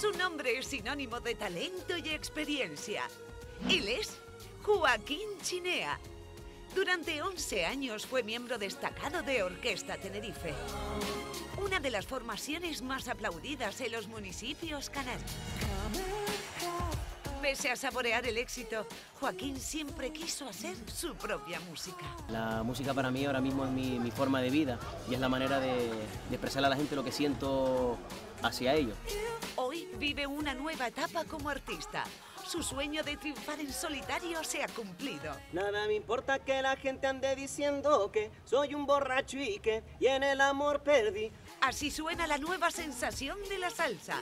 Su nombre es sinónimo de talento y experiencia. Él es Joaquín Chinea. Durante 11 años fue miembro destacado de Orquesta Tenerife, una de las formaciones más aplaudidas en los municipios canarios. Pese a saborear el éxito, Joaquín siempre quiso hacer su propia música. La música para mí ahora mismo es mi, forma de vida y es la manera de, de expresar a la gente lo que siento hacia ellos. Hoy vive una nueva etapa como artista. Su sueño de triunfar en solitario se ha cumplido. Nada me importa que la gente ande diciendo que soy un borracho y que y en el amor perdí. Así suena la nueva sensación de la salsa.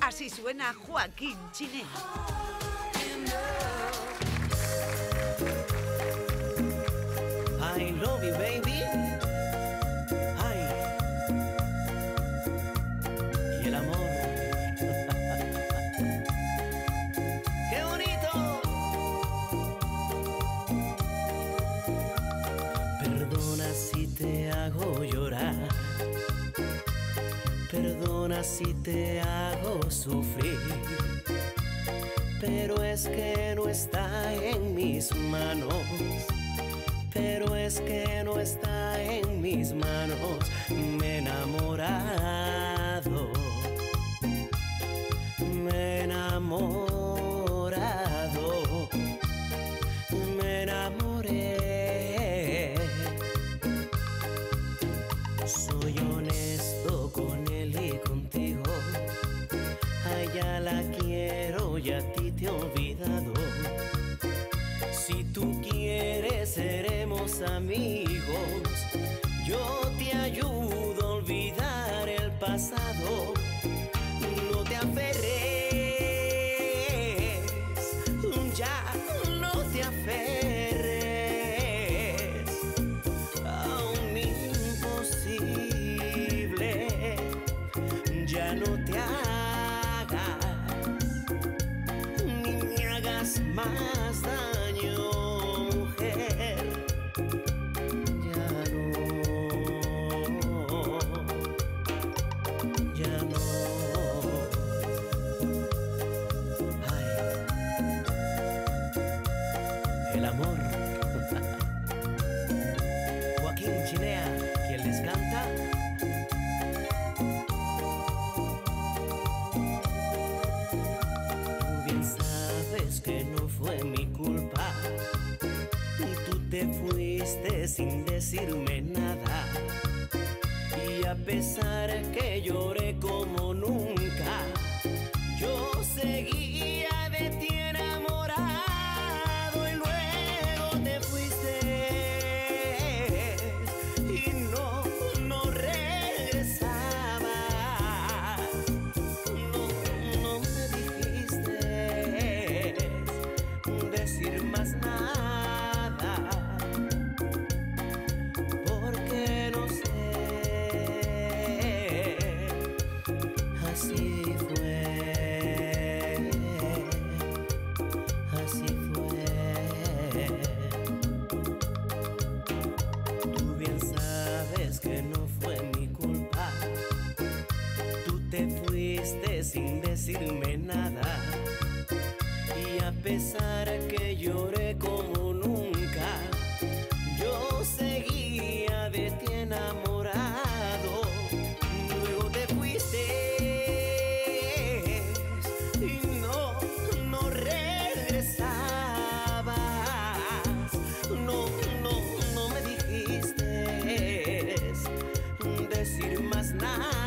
Así suena Joaquín Chinea. I love you, baby. Perdona si te hago sufrir, pero es que no está en mis manos. Pero es que no está en mis manos. Me he y a ti te he olvidado. Si tú quieres seremos amigos. Yo te ayudo a olvidar el pasado. No te aferres, ya no te aferres a un imposible. Ya no te más daño, te fuiste sin decirme nada. Y a pesar que lloré como nunca, decirme nada y a pesar que lloré como nunca, yo seguía de ti enamorado. Luego te fuiste y no, no regresabas. No, no, no me dijiste decir más nada.